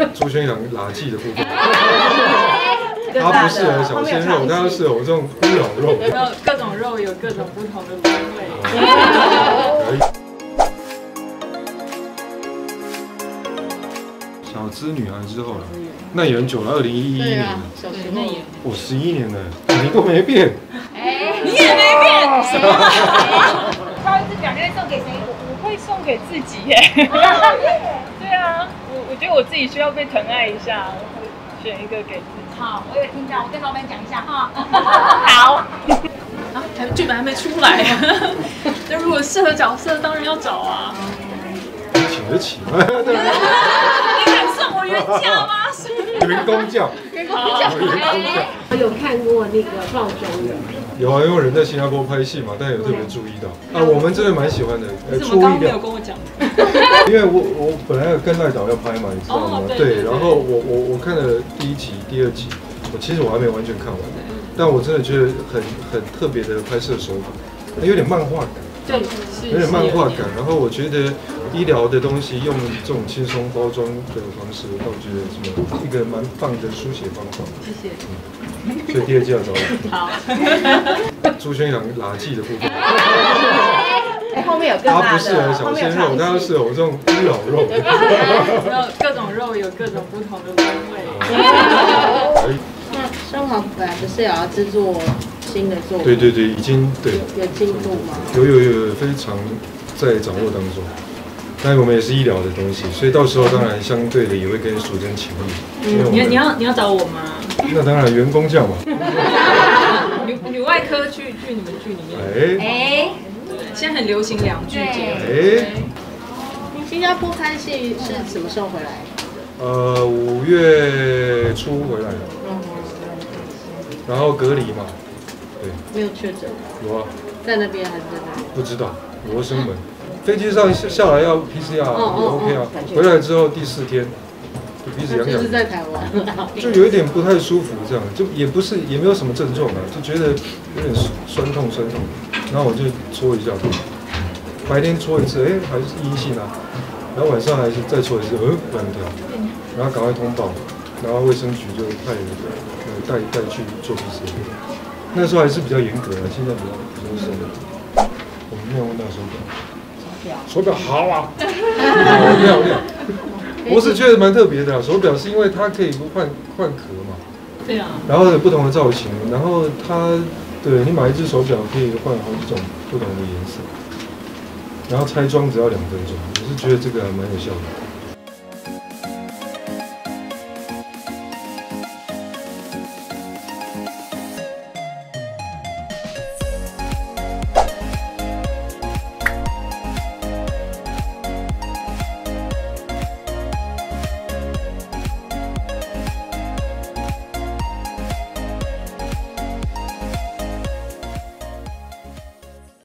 朱轩阳垃圾的部分，它不适合小鲜肉，它要适合我这种古老肉。然后各种肉有各种不同的风味。小资女孩之后了，那也很久了，二零一一年，小时那也我十一年了，你都没变。哎你也没变。挑一只表妹送给谁？我我会送给自己耶。对啊，我我觉得我自己需要被疼爱一下，选一个给自己。好，我有听到，我跟老板讲一下哈。好，啊，还剧本还没出来。那如果适合角色，当然要找啊。请得起吗？对你敢送我原价吗？员工价，员工匠，我有看过那个报中的，有啊，因为人在新加坡拍戏嘛，但有特别注意到。啊，我们真的蛮喜欢的，呃，么刚刚没有跟我讲？因为我我本来有跟赖导要拍嘛，你知道吗？哦？对对，对对然后我我我看了第一集、第二集，我其实我还没完全看完，但我真的觉得很很特别的拍摄手法，有点漫画感。对，是有点漫画感，然后我觉得医疗的东西用这种轻松包装的方式，那我觉得什么一个蛮棒的书写方法，谢谢。所以第二季要找我。好，朱轩阳垃圾的部分，哎，后面有更大的，它不适合小鲜肉，他要适合我这种古老肉。然后各种肉有各种不同的风味。哎那生华本来不是也要制作新的作品？对对对，已经对有进步吗？有有有有非常在掌握当中。但我们也是医疗的东西，所以到时候当然相对的也会跟淑珍请益，嗯你要你要你要找我吗？那当然员工价嘛，女女外科去去你们剧里面，哎。哎，现在很流行两剧。结合。哎。你新加坡拍戏是什么时候回来？呃，五月初回来的，然后隔离嘛，对，没有确诊，有啊，在那边还是在那里？不知道罗生门，飞机上下下来要 PCR 哦哦 OK 啊哦，回来之后第四天就鼻子痒痒就是在，台湾。就有一点不太舒服，这样就也不是也没有什么症状啊，就觉得有点酸痛酸痛，然后我就搓一下，白天搓一次，哎，还是阴性啊，然后晚上还是再搓一次，呃，两条，然后赶快通报，然后卫生局就派人呃带带去做 PCR。那时候还是比较严格的，现在比较比较松。我们没有问到手表，手表好啊，好漂亮。我是觉得蛮特别的啊，手表是因为它可以换换壳嘛，对啊，然后有不同的造型，然后它对你买一只手表可以换好几种不同的颜色，然后拆装只要两分钟，我是觉得这个还蛮有效的。